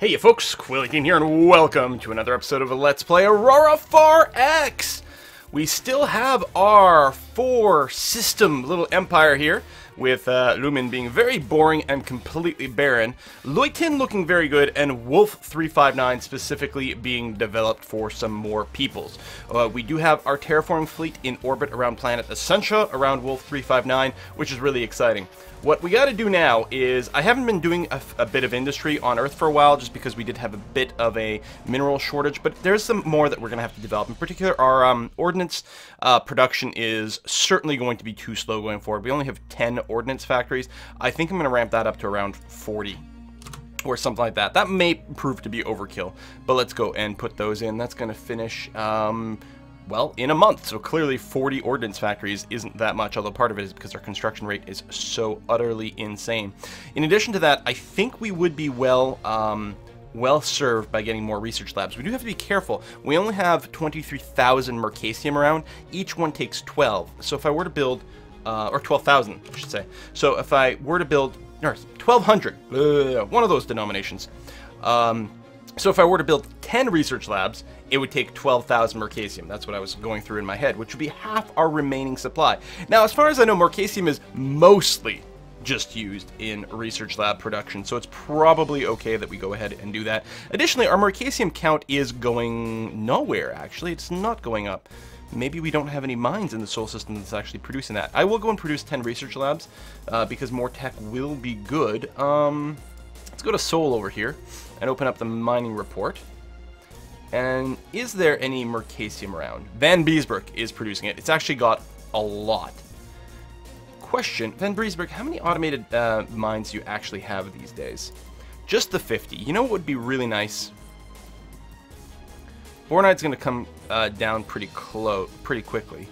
Hey you folks, Quill18 here and welcome to another episode of Let's Play Aurora 4X! We still have our four system little empire here, with uh, Lumin being very boring and completely barren, Luyten looking very good, and Wolf 359 specifically being developed for some more peoples. Uh, we do have our terraforming fleet in orbit around planet Essentia, around Wolf 359, which is really exciting. What we got to do now is, I haven't been doing a, a, bit of industry on Earth for a while, just because we did have a bit of a mineral shortage, but there's some more that we're going to have to develop. In particular, our um, ordnance uh, production is certainly going to be too slow going forward. We only have 10 ordnance factories. I think I'm going to ramp that up to around 40 or something like that. That may prove to be overkill, but let's go and put those in. That's going to finish... Um, well, in a month. So clearly 40 ordnance factories isn't that much, although part of it is because our construction rate is so utterly insane. In addition to that, I think we would be well... Um, well served by getting more research labs. We do have to be careful. We only have 23,000 Mercassium around. Each one takes 12. So if I were to build, uh, or 12,000, I should say. So if I were to build, no, 1,200, uh, one of those denominations. Um, so if I were to build 10 research labs, it would take 12,000 Mercassium. That's what I was going through in my head, which would be half our remaining supply. Now, as far as I know, Mercassium is mostly just used in research lab production, so it's probably okay that we go ahead and do that. Additionally, our Mercassium count is going nowhere, actually. It's not going up. Maybe we don't have any mines in the solar system that's actually producing that. I will go and produce 10 research labs, uh, because more tech will be good. Um, let's go to Sol over here and open up the mining report. And is there any Mercassium around? Van Biesbroek is producing it. It's actually got a lot. Question, Van Biesbroek, how many automated uh, mines do you actually have these days? Just the 50. You know what would be really nice? Boronide's going to come uh, down pretty close, pretty quickly.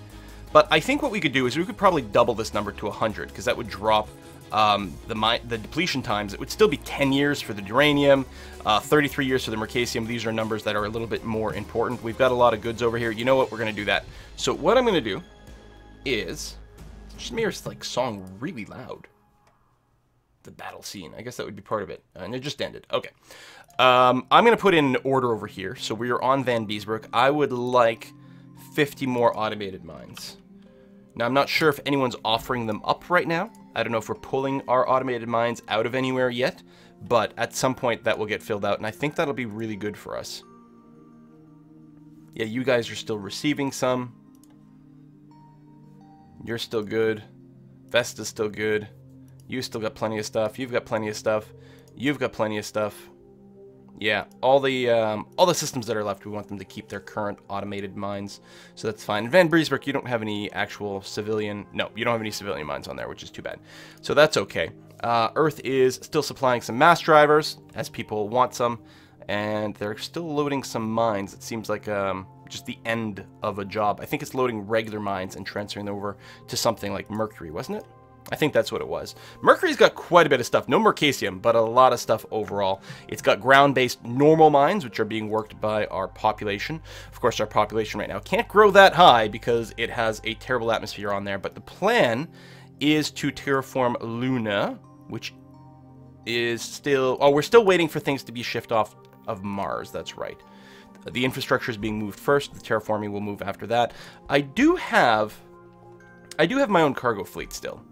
But I think what we could do is we could probably double this number to 100, because that would drop um, the, the depletion times, it would still be 10 years for the uranium, uh, 33 years for the mercassium. These are numbers that are a little bit more important. We've got a lot of goods over here. You know what? We're going to do that. So what I'm going to do is... just Shmir's like song really loud. The battle scene. I guess that would be part of it. And it just ended. Okay. Um, I'm going to put in an order over here. So we are on Van Biesbroek. I would like 50 more automated mines. Now, I'm not sure if anyone's offering them up right now. I don't know if we're pulling our automated mines out of anywhere yet, but at some point that will get filled out, and I think that'll be really good for us. Yeah, you guys are still receiving some. You're still good. Vesta's still good. You still got plenty of stuff. You've got plenty of stuff. You've got plenty of stuff. Yeah, all the um, all the systems that are left, we want them to keep their current automated mines, so that's fine. Van Biesbroek, you don't have any actual civilian... No, you don't have any civilian mines on there, which is too bad. So that's okay. Uh, Earth is still supplying some mass drivers, as people want some, and they're still loading some mines. It seems like um, just the end of a job. I think it's loading regular mines and transferring them over to something like Mercury, wasn't it? I think that's what it was. Mercury's got quite a bit of stuff. No Mercassium, but a lot of stuff overall. It's got ground-based normal mines, which are being worked by our population. Of course, our population right now can't grow that high because it has a terrible atmosphere on there. But the plan is to terraform Luna, which is still... Oh, we're still waiting for things to be shipped off of Mars. That's right. The infrastructure is being moved first. The terraforming will move after that. I do have... I do have my own cargo fleet still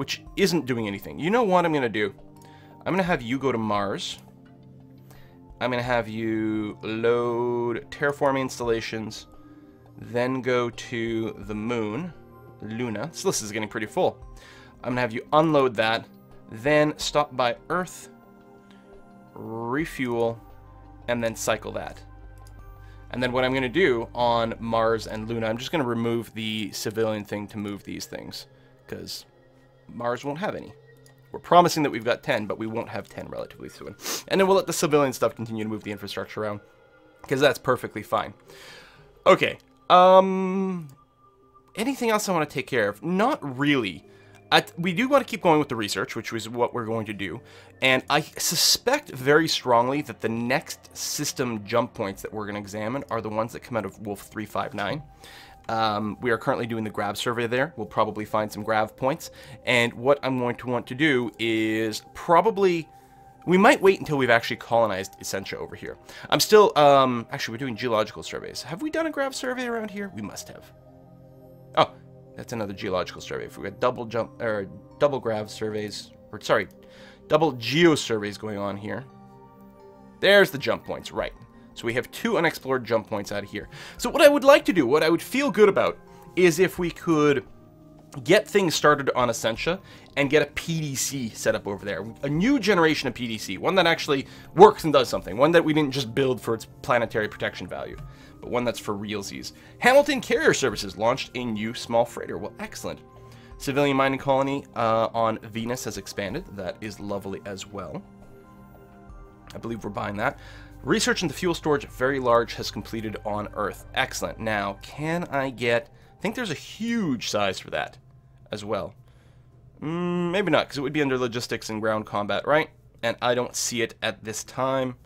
which isn't doing anything. You know what I'm going to do? I'm going to have you go to Mars. I'm going to have you load terraforming installations, then go to the moon, Luna. This list is getting pretty full. I'm going to have you unload that, then stop by Earth, refuel, and then cycle that. And then what I'm going to do on Mars and Luna, I'm just going to remove the civilian thing to move these things. Because Mars won't have any. We're promising that we've got 10, but we won't have 10 relatively soon. And then we'll let the civilian stuff continue to move the infrastructure around, because that's perfectly fine. Okay, um... Anything else I want to take care of? Not really. I, we do want to keep going with the research, which is what we're going to do. And I suspect very strongly that the next system jump points that we're going to examine are the ones that come out of Wolf 359. Um, we are currently doing the grav survey there. We'll probably find some grab points. And what I'm going to want to do is probably We might wait until we've actually colonized Essentia over here. I'm still, um, actually, we're doing geological surveys. Have we done a grav survey around here? We must have. Oh, that's another geological survey. If we got double jump, or double grav surveys, or sorry, double geo surveys going on here. There's the jump points, right. So we have two unexplored jump points out of here. So what I would like to do, what I would feel good about, is if we could get things started on Essentia and get a PDC set up over there. A new generation of PDC, one that actually works and does something, one that we didn't just build for its planetary protection value, but one that's for realsies. Hamilton Carrier Services launched a new small freighter. Well, excellent. Civilian mining colony uh, on Venus has expanded. That is lovely as well. I believe we're buying that. Research into fuel storage very large has completed on Earth. Excellent. Now, can I get... I think there's a huge size for that as well. Mm, maybe not, because it would be under logistics and ground combat, right? And I don't see it at this time.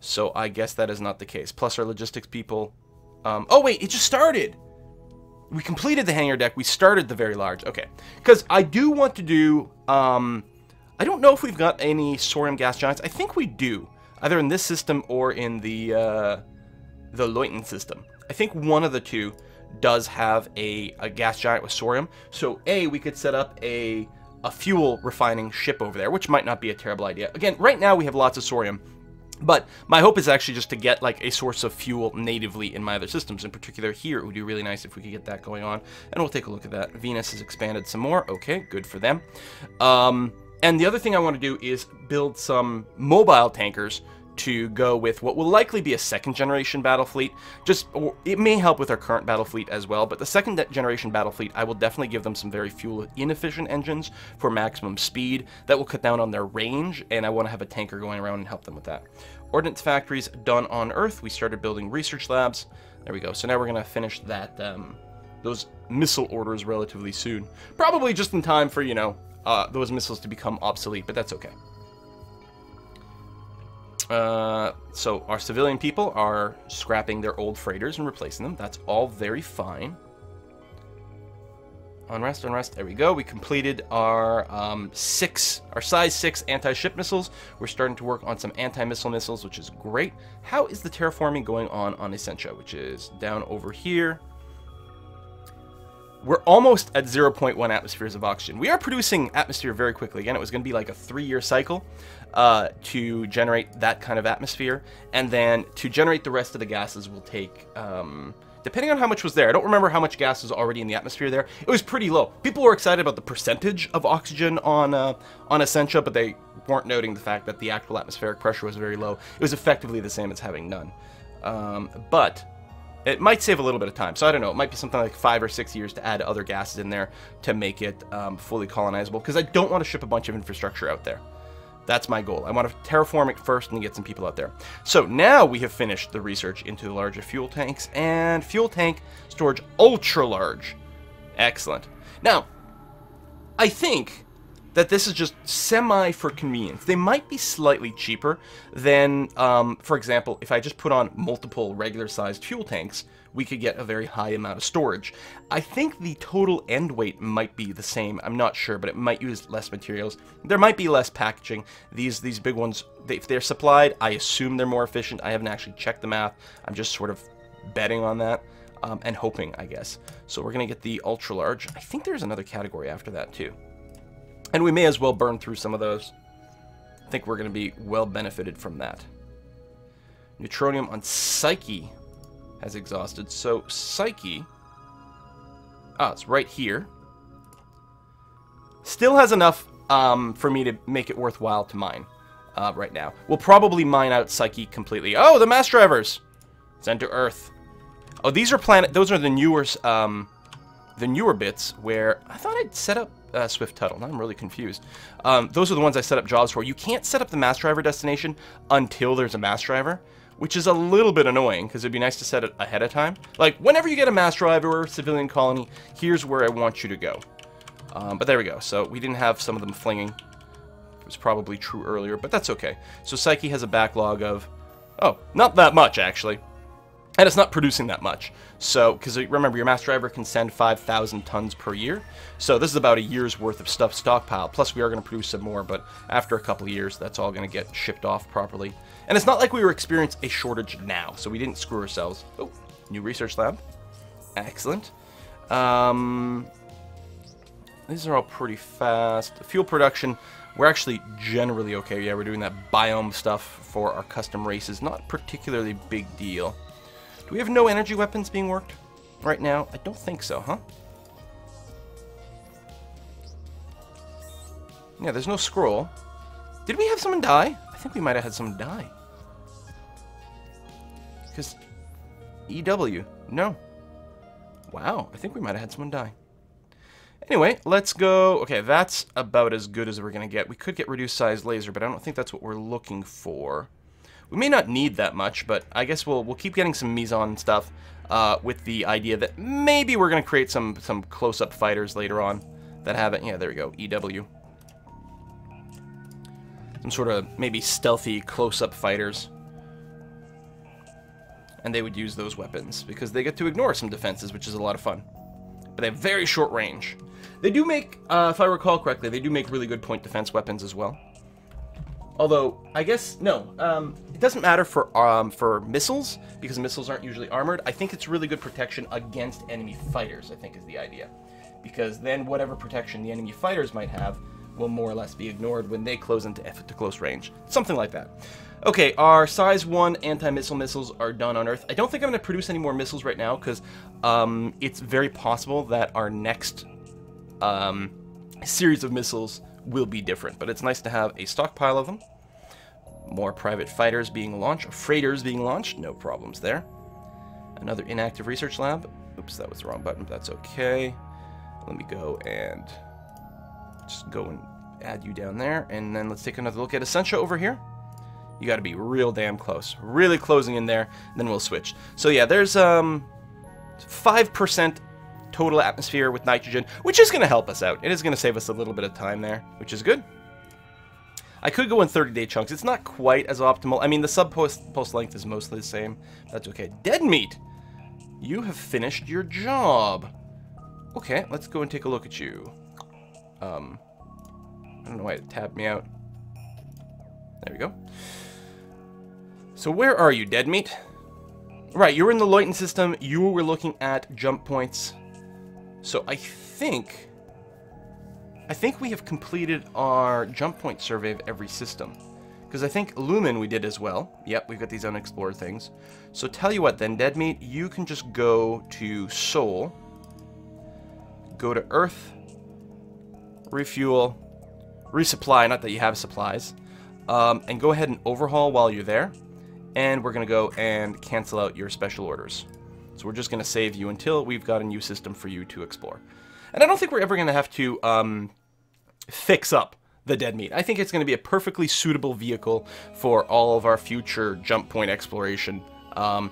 So I guess that is not the case. Plus our logistics people... Um, oh, wait, it just started! We completed the hangar deck. We started the very large. Okay. Because I do want to do... Um, I don't know if we've got any Sorium gas giants. I think we do. Either in this system or in the, uh, the Luyten system. I think one of the two does have a, a gas giant with Sorium. So A, we could set up a, a fuel refining ship over there, which might not be a terrible idea. Again, right now we have lots of Sorium. But my hope is actually just to get like a source of fuel natively in my other systems. In particular here, it would be really nice if we could get that going on. And we'll take a look at that. Venus has expanded some more. Okay, good for them. Um, and the other thing I want to do is build some mobile tankers to go with what will likely be a second generation battle fleet. Just it may help with our current battle fleet as well, but the second generation battle fleet, I will definitely give them some very fuel inefficient engines for maximum speed that will cut down on their range, and I want to have a tanker going around and help them with that. Ordnance factories done on Earth. We started building research labs. There we go. So now we're going to finish that um, those missile orders relatively soon. Probably just in time for, you know, uh, those missiles to become obsolete, but that's okay. Uh, so our civilian people are scrapping their old freighters and replacing them. That's all very fine. Unrest, unrest. There we go. We completed our um, six, our size six anti-ship missiles. We're starting to work on some anti-missile missiles, which is great. How is the terraforming going on on Essentia, which is down over here? We're almost at 0.1 atmospheres of oxygen. We are producing atmosphere very quickly. Again, it was going to be like a three-year cycle uh, to generate that kind of atmosphere. And then to generate the rest of the gases will take, um, depending on how much was there. I don't remember how much gas was already in the atmosphere there. It was pretty low. People were excited about the percentage of oxygen on, uh, on Essentia, but they weren't noting the fact that the actual atmospheric pressure was very low. It was effectively the same as having none. Um, but it might save a little bit of time. So I don't know. It might be something like five or six years to add other gases in there to make it um, fully colonizable. Because I don't want to ship a bunch of infrastructure out there. That's my goal. I want to terraform it first and get some people out there. So now we have finished the research into the larger fuel tanks and fuel tank storage ultra large. Excellent. Now, I think that this is just semi for convenience. They might be slightly cheaper than, um, for example, if I just put on multiple regular sized fuel tanks, we could get a very high amount of storage. I think the total end weight might be the same. I'm not sure, but it might use less materials. There might be less packaging. These these big ones, they, if they're supplied, I assume they're more efficient. I haven't actually checked the math. I'm just sort of betting on that. Um, and hoping, I guess. So we're going to get the ultra large. I think there's another category after that, too. And we may as well burn through some of those. I think we're going to be well benefited from that. Neutronium on Psyche has exhausted. So Psyche, ah, it's right here. Still has enough um, for me to make it worthwhile to mine uh, right now. We'll probably mine out Psyche completely. Oh, the mass drivers! Sent to Earth. Oh, these are planet. Those are the newer, um, the newer bits where I thought I'd set up uh, Swift Tuttle. Now I'm really confused. Um, those are the ones I set up jobs for. You can't set up the mass driver destination until there's a mass driver, which is a little bit annoying because it'd be nice to set it ahead of time. Like, whenever you get a mass driver or civilian colony, here's where I want you to go. Um, but there we go. So we didn't have some of them flinging. It was probably true earlier, but that's okay. So Psyche has a backlog of, oh, not that much, actually. And it's not producing that much. So, because remember, your mass driver can send 5,000 tons per year. So this is about a year's worth of stuff stockpile. Plus, we are going to produce some more, but after a couple years, that's all going to get shipped off properly. And it's not like we were experiencing a shortage now, so we didn't screw ourselves. Oh, new research lab. Excellent. Um, these are all pretty fast. Fuel production, we're actually generally okay. Yeah, we're doing that biome stuff for our custom races. Not particularly big deal. Do we have no energy weapons being worked right now? I don't think so, huh? Yeah, there's no scroll. Did we have someone die? I think we might have had someone die. Because EW, no. Wow, I think we might have had someone die. Anyway, let's go. Okay, that's about as good as we're going to get. We could get reduced size laser, but I don't think that's what we're looking for. We may not need that much, but I guess we'll we'll keep getting some Meson stuff uh, with the idea that maybe we're going to create some, some close-up fighters later on that have it. Yeah, there we go, EW. Some sort of maybe stealthy close-up fighters. And they would use those weapons because they get to ignore some defenses, which is a lot of fun. But they have very short range. They do make, uh, if I recall correctly, they do make really good point defense weapons as well. Although, I guess, no, um, it doesn't matter for, um, for missiles, because missiles aren't usually armored. I think it's really good protection against enemy fighters, I think is the idea. Because then whatever protection the enemy fighters might have will more or less be ignored when they close into to close range. Something like that. Okay, our size 1 anti-missile missiles are done on Earth. I don't think I'm going to produce any more missiles right now, because um, it's very possible that our next um, series of missiles will be different, but it's nice to have a stockpile of them. More private fighters being launched, freighters being launched, no problems there. Another inactive research lab. Oops, that was the wrong button, but that's okay. Let me go and just go and add you down there, and then let's take another look at Essentia over here. You got to be real damn close, really closing in there, then we'll switch. So yeah, there's um 5% total atmosphere with nitrogen, which is going to help us out. It is going to save us a little bit of time there, which is good. I could go in 30-day chunks. It's not quite as optimal. I mean, the sub-post post length is mostly the same. That's okay. Dead meat! You have finished your job. Okay, let's go and take a look at you. Um, I don't know why it tabbed me out. There we go. So where are you, dead meat? Right, you're in the Luyten system. You were looking at jump points. So I think... I think we have completed our jump point survey of every system. Because I think Lumen we did as well. Yep, we've got these unexplored things. So tell you what then, Dead Meat, you can just go to Sol, go to Earth, refuel, resupply, not that you have supplies, um, and go ahead and overhaul while you're there. And we're going to go and cancel out your special orders. So we're just going to save you until we've got a new system for you to explore. And I don't think we're ever going to have to um, fix up the dead meat. I think it's going to be a perfectly suitable vehicle for all of our future jump point exploration. Um,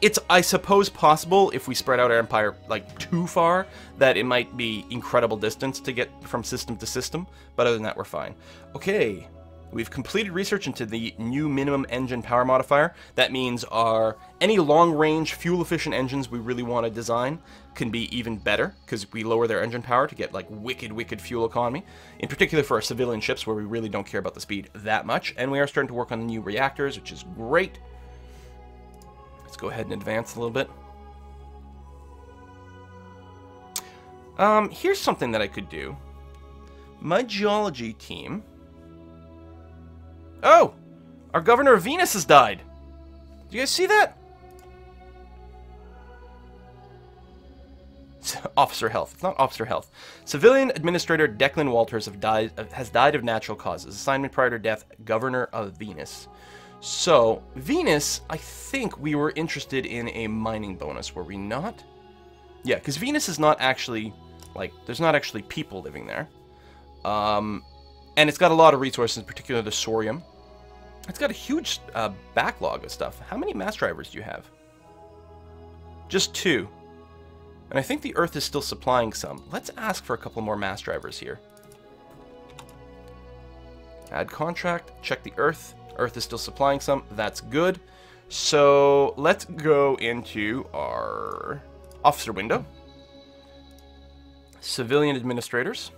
it's, I suppose, possible if we spread out our empire like too far that it might be incredible distance to get from system to system. But other than that, we're fine. Okay, We've completed research into the new minimum engine power modifier. That means our any long-range, fuel-efficient engines we really want to design can be even better because we lower their engine power to get like wicked, wicked fuel economy. In particular for our civilian ships where we really don't care about the speed that much. And we are starting to work on the new reactors, which is great. Let's go ahead and advance a little bit. Um, here's something that I could do. My geology team Oh! Our governor of Venus has died. Do you guys see that? officer health. It's not officer health. Civilian Administrator Declan Walters died, has died of natural causes. Assignment prior to death, Governor of Venus. So, Venus, I think we were interested in a mining bonus, were we not? Yeah, because Venus is not actually, like, there's not actually people living there. Um, and it's got a lot of resources, in particular the Sorium. It's got a huge uh, backlog of stuff. How many mass drivers do you have? Just two. And I think the Earth is still supplying some. Let's ask for a couple more mass drivers here. Add contract, check the Earth. Earth is still supplying some, that's good. So let's go into our officer window. Civilian administrators.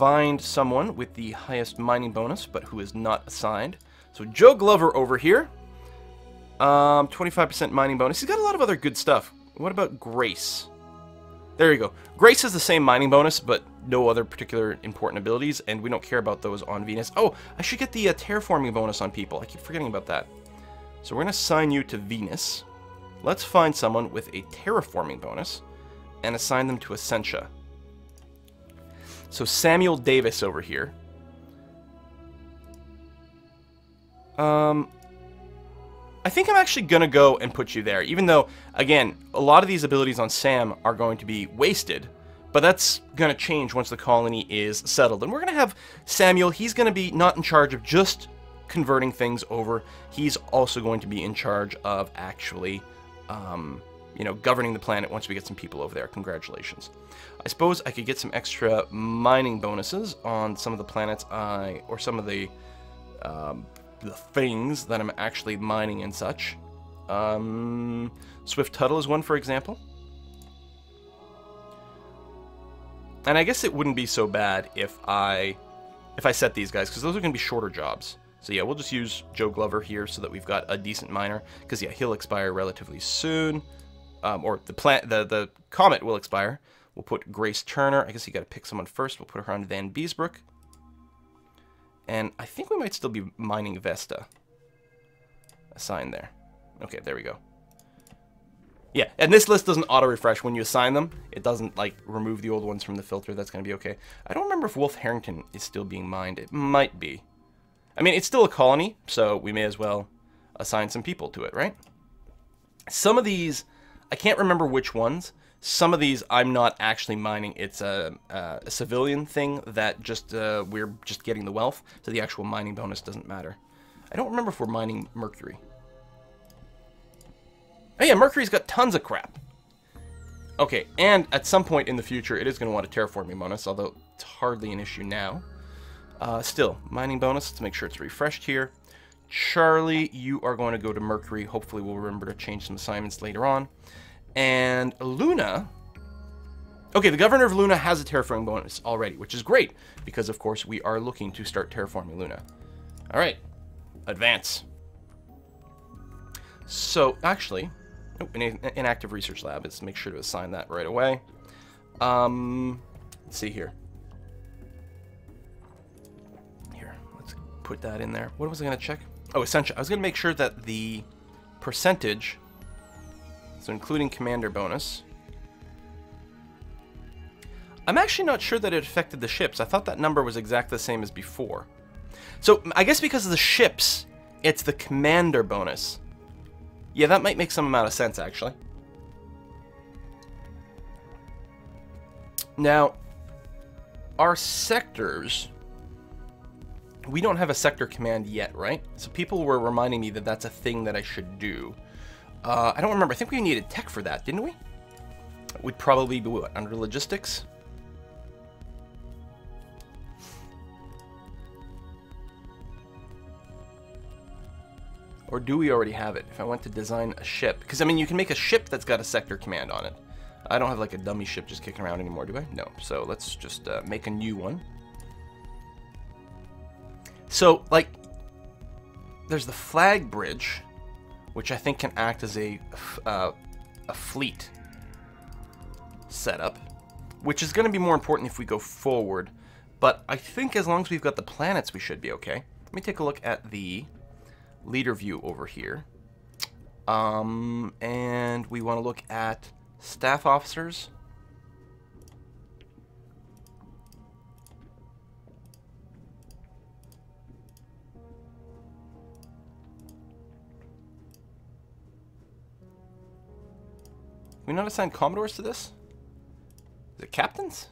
Find someone with the highest mining bonus, but who is not assigned. So Joe Glover over here. Um, 25% mining bonus. He's got a lot of other good stuff. What about Grace? There you go. Grace has the same mining bonus, but no other particular important abilities, and we don't care about those on Venus. Oh, I should get the uh, terraforming bonus on people. I keep forgetting about that. So we're going to assign you to Venus. Let's find someone with a terraforming bonus and assign them to Essentia. So Samuel Davis over here. Um, I think I'm actually going to go and put you there, even though, again, a lot of these abilities on Sam are going to be wasted, but that's going to change once the colony is settled. And we're going to have Samuel, he's going to be not in charge of just converting things over, he's also going to be in charge of actually, um, you know, governing the planet once we get some people over there. Congratulations. I suppose I could get some extra mining bonuses on some of the planets I, or some of the, um, the things that I'm actually mining and such. Um, Swift Tuttle is one, for example. And I guess it wouldn't be so bad if I if I set these guys, because those are going to be shorter jobs. So yeah, we'll just use Joe Glover here so that we've got a decent miner, because yeah, he'll expire relatively soon. Um, or the plant, the, the comet will expire. We'll put Grace Turner. I guess you got to pick someone first. We'll put her on Van Biesbroek. And I think we might still be mining Vesta. Assign there. Okay, there we go. Yeah, and this list doesn't auto-refresh when you assign them. It doesn't, like, remove the old ones from the filter. That's going to be okay. I don't remember if Wolf Harrington is still being mined. It might be. I mean, it's still a colony, so we may as well assign some people to it, right? Some of these, I can't remember which ones. Some of these I'm not actually mining. It's a, a, civilian thing that just uh, we're just getting the wealth, so the actual mining bonus doesn't matter. I don't remember if we're mining Mercury. Oh yeah, Mercury's got tons of crap. Okay, and at some point in the future, it is going to want a terraforming bonus, although it's hardly an issue now. Uh, still, mining bonus, let's make sure it's refreshed here. Charlie, you are going to go to Mercury. Hopefully we'll remember to change some assignments later on. And Luna... Okay, the Governor of Luna has a terraforming bonus already, which is great, because of course we are looking to start terraforming Luna. Alright, advance. So, actually, oh, an inactive research lab, let's make sure to assign that right away. Um, let's see here. Here, let's put that in there. What was I going to check? Oh, essential. I was going to make sure that the percentage so including commander bonus. I'm actually not sure that it affected the ships. I thought that number was exactly the same as before. So I guess because of the ships, it's the commander bonus. Yeah, that might make some amount of sense, actually. Now, our sectors... We don't have a sector command yet, right? So people were reminding me that that's a thing that I should do. Uh, I don't remember. I think we needed tech for that, didn't we? We'd probably be what, under logistics? Or do we already have it? If I want to design a ship. Because, I mean, you can make a ship that's got a sector command on it. I don't have, like, a dummy ship just kicking around anymore, do I? No. So, let's just uh, make a new one. So, like, there's the flag bridge which I think can act as a, uh, a fleet setup, which is going to be more important if we go forward. But I think as long as we've got the planets, we should be okay. Let me take a look at the leader view over here. Um, and we want to look at staff officers. We not assign Commodores to this? Is it captains?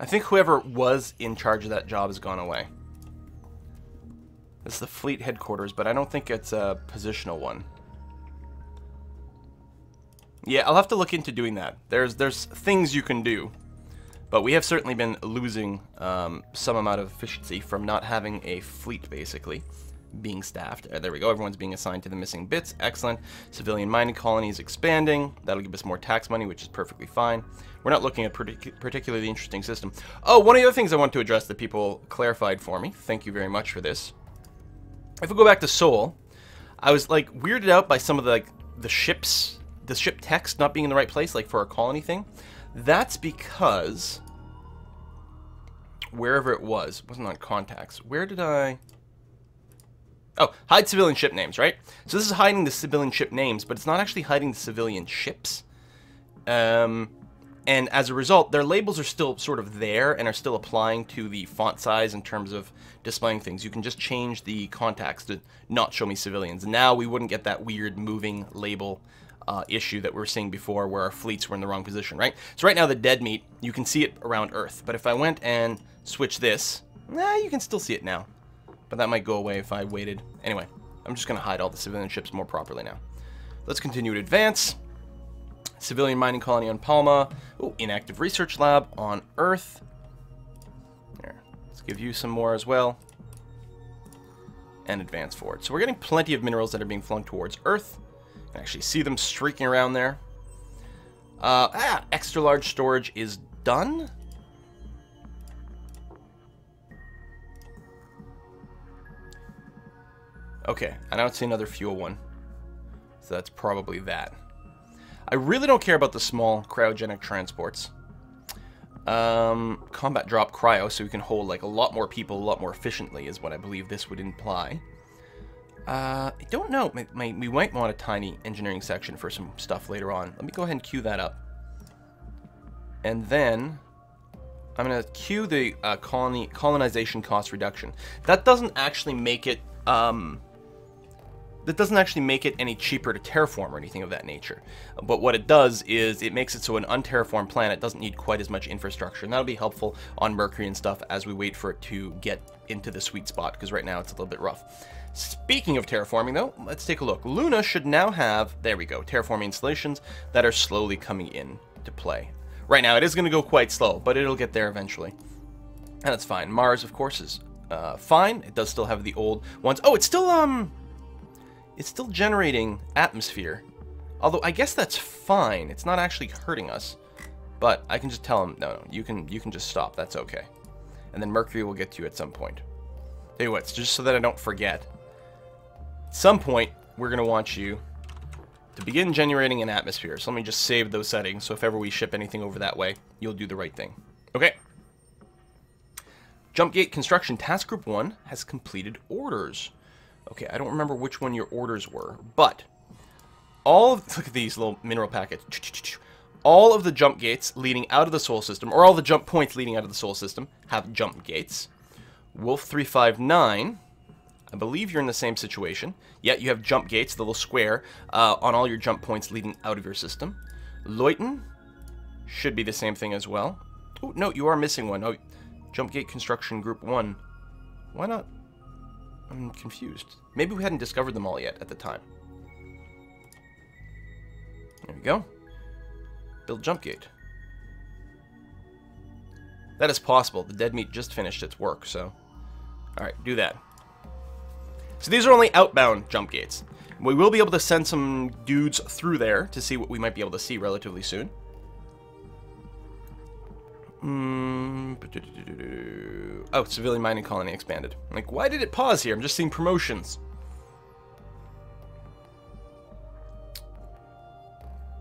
I think whoever was in charge of that job has gone away. Is the fleet headquarters, but I don't think it's a positional one. Yeah, I'll have to look into doing that. There's there's things you can do, but we have certainly been losing um, some amount of efficiency from not having a fleet, basically, being staffed. Uh, there we go. Everyone's being assigned to the missing bits. Excellent. Civilian mining colonies expanding. That'll give us more tax money, which is perfectly fine. We're not looking at partic particularly interesting system. Oh, one of the other things I want to address that people clarified for me. Thank you very much for this. If we go back to Sol, I was like weirded out by some of the like the ships, the ship text not being in the right place, like for a colony thing. That's because wherever it was, wasn't on contacts. Where did I? Oh, hide civilian ship names, right? So this is hiding the civilian ship names, but it's not actually hiding the civilian ships. Um, and as a result, their labels are still sort of there and are still applying to the font size in terms of displaying things. You can just change the contacts to not show me civilians. And now we wouldn't get that weird moving label uh, issue that we were seeing before where our fleets were in the wrong position, right? So right now the dead meat, you can see it around Earth. But if I went and switched this, nah, you can still see it now. But that might go away if I waited. Anyway, I'm just going to hide all the civilian ships more properly now. Let's continue to advance. Civilian mining colony on Palma. Ooh, inactive research lab on Earth. There. Let's give you some more as well. And advance forward. So we're getting plenty of minerals that are being flung towards Earth. Actually see them streaking around there. Uh, ah, extra large storage is done. Okay, I don't see another fuel one. So that's probably that. I really don't care about the small cryogenic transports. Um, combat drop cryo, so we can hold like a lot more people a lot more efficiently, is what I believe this would imply. Uh, I don't know. My, my, we might want a tiny engineering section for some stuff later on. Let me go ahead and queue that up. And then I'm going to queue the uh, colony colonization cost reduction. That doesn't actually make it um, that doesn't actually make it any cheaper to terraform or anything of that nature. But what it does is it makes it so an unterraformed planet doesn't need quite as much infrastructure, and that'll be helpful on Mercury and stuff as we wait for it to get into the sweet spot, because right now it's a little bit rough. Speaking of terraforming, though, let's take a look. Luna should now have, there we go, terraforming installations that are slowly coming in to play. Right now, it is going to go quite slow, but it'll get there eventually. And that's fine. Mars, of course, is uh, fine. It does still have the old ones. Oh, it's still, um, it's still generating atmosphere. Although, I guess that's fine. It's not actually hurting us. But I can just tell him, no, no, you can, you can just stop. That's okay. And then Mercury will get to you at some point. Anyway, it's just so that I don't forget. At some point, we're going to want you to begin generating an atmosphere. So let me just save those settings, so if ever we ship anything over that way, you'll do the right thing. Okay. Jump Gate Construction Task Group 1 has completed orders. Okay, I don't remember which one your orders were, but all of, look at these little mineral packets. All of the jump gates leading out of the Sol system, or all the jump points leading out of the Sol system, have jump gates. Wolf 359, I believe you're in the same situation. Yet you have jump gates, the little square, uh, on all your jump points leading out of your system. Luyten should be the same thing as well. Oh, no, you are missing one. Oh, jump gate construction group 1. Why not I'm confused. Maybe we hadn't discovered them all yet at the time. There we go. Build jump gate. That is possible. The dead meat just finished its work, so... Alright, do that. So these are only outbound jump gates. We will be able to send some dudes through there to see what we might be able to see relatively soon. Mm, oh, civilian mining colony expanded. Like, why did it pause here? I'm just seeing promotions.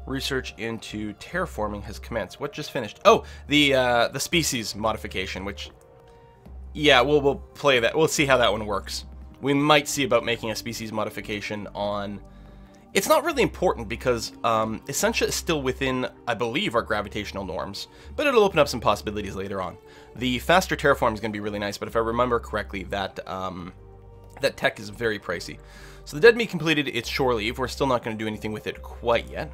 Research into terraforming has commenced. What just finished? Oh, the uh, the species modification, which, yeah, we'll we'll play that. We'll see how that one works. We might see about making a species modification on it's not really important because um, Essentia is still within, I believe, our gravitational norms, but it'll open up some possibilities later on. The faster terraform is going to be really nice, but if I remember correctly, that um, that tech is very pricey. So the dead meat completed its shore leave. We're still not going to do anything with it quite yet.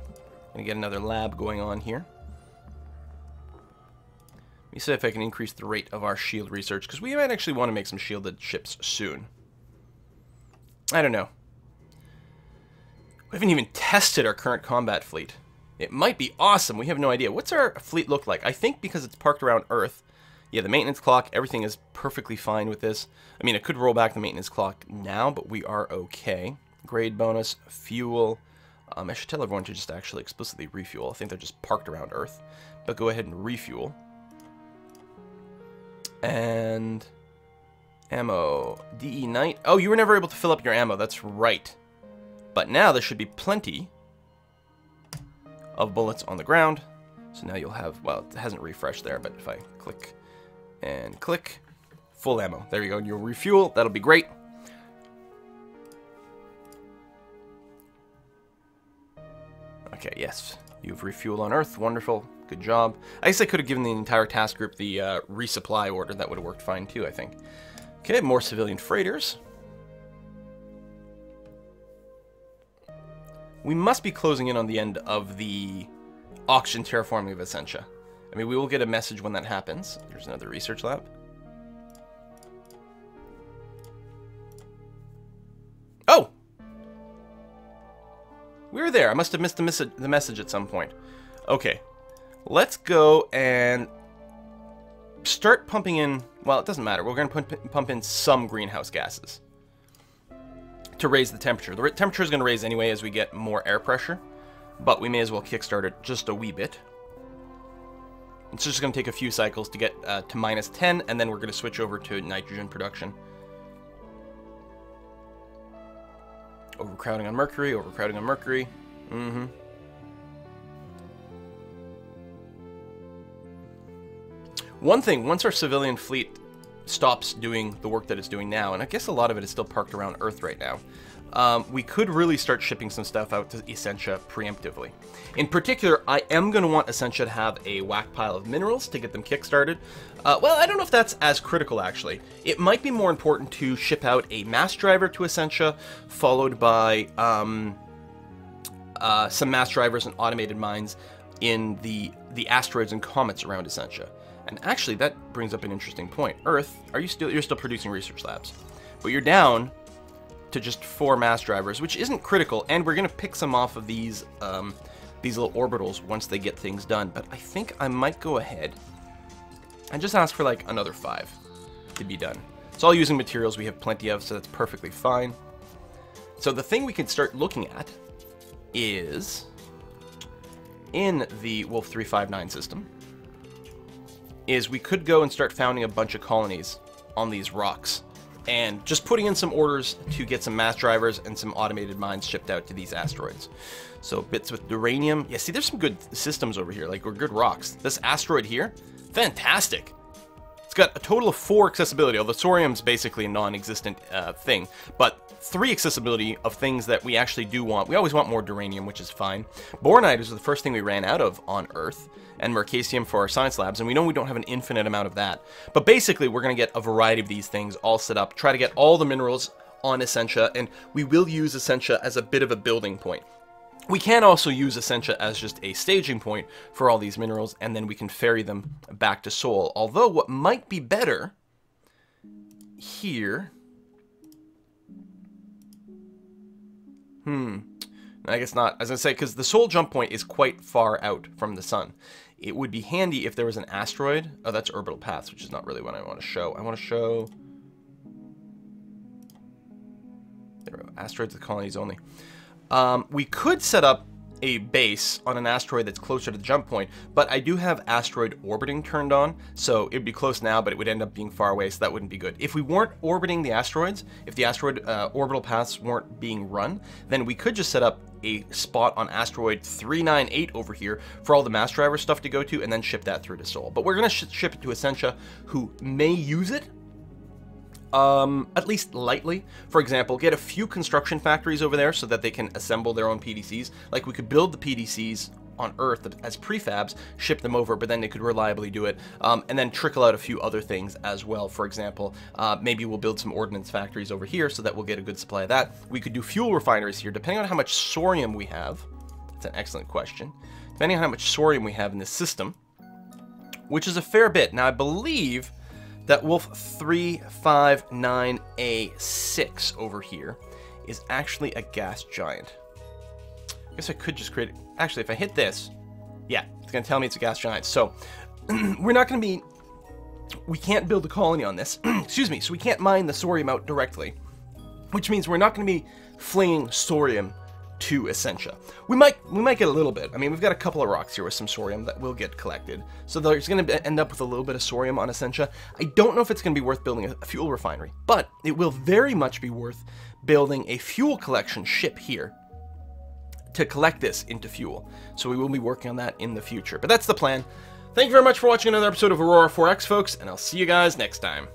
Going to get another lab going on here. Let me see if I can increase the rate of our shield research, because we might actually want to make some shielded ships soon. I don't know. We haven't even tested our current combat fleet. It might be awesome. We have no idea. What's our fleet look like? I think because it's parked around Earth, yeah, the maintenance clock, everything is perfectly fine with this. I mean, it could roll back the maintenance clock now, but we are okay. Grade bonus, fuel. Um, I should tell everyone to just actually explicitly refuel. I think they're just parked around Earth. But go ahead and refuel. And ammo. DE Knight. Oh, you were never able to fill up your ammo. That's right. But now there should be plenty of bullets on the ground. So now you'll have, well, it hasn't refreshed there, but if I click and click, full ammo. There you go. You'll refuel. That'll be great. Okay, yes. You've refueled on Earth. Wonderful. Good job. I guess I could have given the entire task group the uh, resupply order. That would have worked fine too, I think. Okay, more civilian freighters. We must be closing in on the end of the auction terraforming of Essentia. I mean, we will get a message when that happens. There's another research lab. Oh! We were there. I must have missed the, the message at some point. Okay. Let's go and start pumping in... Well, it doesn't matter. We're going to pump in some greenhouse gases to raise the temperature. The temperature is going to raise anyway as we get more air pressure, but we may as well kickstart it just a wee bit. It's just going to take a few cycles to get uh, to minus 10, and then we're going to switch over to nitrogen production. Overcrowding on Mercury, overcrowding on Mercury. Mm-hmm. One thing, once our civilian fleet stops doing the work that it's doing now, and I guess a lot of it is still parked around Earth right now, um, we could really start shipping some stuff out to Essentia preemptively. In particular, I am going to want Essentia to have a whack pile of minerals to get them kickstarted. Uh, well, I don't know if that's as critical, actually. It might be more important to ship out a mass driver to Essentia, followed by um, uh, some mass drivers and automated mines in the, the asteroids and comets around Essentia. And actually, that brings up an interesting point. Earth, are you still you're still producing research labs, but you're down to just four mass drivers, which isn't critical. And we're gonna pick some off of these um, these little orbitals once they get things done. But I think I might go ahead and just ask for like another five to be done. It's all using materials we have plenty of, so that's perfectly fine. So the thing we can start looking at is in the Wolf 359 system is we could go and start founding a bunch of colonies on these rocks and just putting in some orders to get some mass drivers and some automated mines shipped out to these asteroids. So bits with uranium. Yeah, see, there's some good systems over here, like or good rocks. This asteroid here, fantastic. It's got a total of four accessibility, although thorium's basically a non-existent uh, thing, but three accessibility of things that we actually do want. We always want more duranium, which is fine. Boronide is the first thing we ran out of on Earth, and Mercassium for our science labs, and we know we don't have an infinite amount of that. But basically, we're going to get a variety of these things all set up, try to get all the minerals on Essentia, and we will use Essentia as a bit of a building point. We can also use Essentia as just a staging point for all these minerals, and then we can ferry them back to Sol. Although what might be better here... Hmm. I guess not. As I say, because the Sol jump point is quite far out from the sun. It would be handy if there was an asteroid. Oh, that's orbital paths, which is not really what I want to show. I want to show... There we go. Asteroids with colonies only. Um, we could set up a base on an asteroid that's closer to the jump point, but I do have asteroid orbiting turned on, so it'd be close now, but it would end up being far away, so that wouldn't be good. If we weren't orbiting the asteroids, if the asteroid uh, orbital paths weren't being run, then we could just set up a spot on asteroid 398 over here for all the mass driver stuff to go to and then ship that through to Sol. But we're going to sh ship it to Essentia, who may use it, um, at least lightly. For example, get a few construction factories over there so that they can assemble their own PDCs. Like we could build the PDCs on Earth as prefabs, ship them over, but then they could reliably do it, um, and then trickle out a few other things as well. For example, uh, maybe we'll build some ordnance factories over here so that we'll get a good supply of that. We could do fuel refineries here, depending on how much sorium we have. That's an excellent question. Depending on how much sorium we have in this system, which is a fair bit. Now, I believe that Wolf 359A6 over here is actually a gas giant. I guess I could just create... Actually, if I hit this, yeah, it's going to tell me it's a gas giant. So, we're not going to be... We can't build a colony on this. Excuse me. So we can't mine the Sorium out directly. Which means we're not going to be flinging Sorium to Essentia. We might we might get a little bit. I mean, we've got a couple of rocks here with some Sorium that will get collected. So there's going to end up with a little bit of Sorium on Essentia. I don't know if it's going to be worth building a fuel refinery, but it will very much be worth building a fuel collection ship here to collect this into fuel. So we will be working on that in the future. But that's the plan. Thank you very much for watching another episode of Aurora 4X, folks, and I'll see you guys next time.